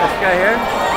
This guy here?